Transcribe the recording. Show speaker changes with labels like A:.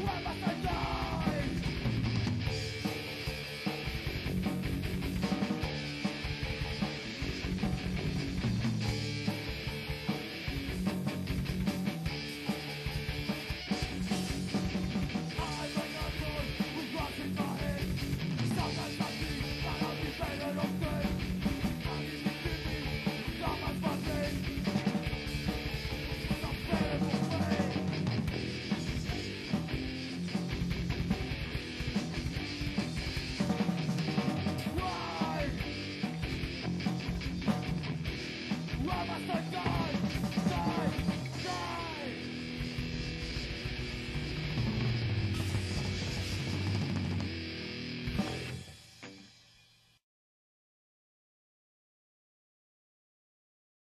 A: Whoever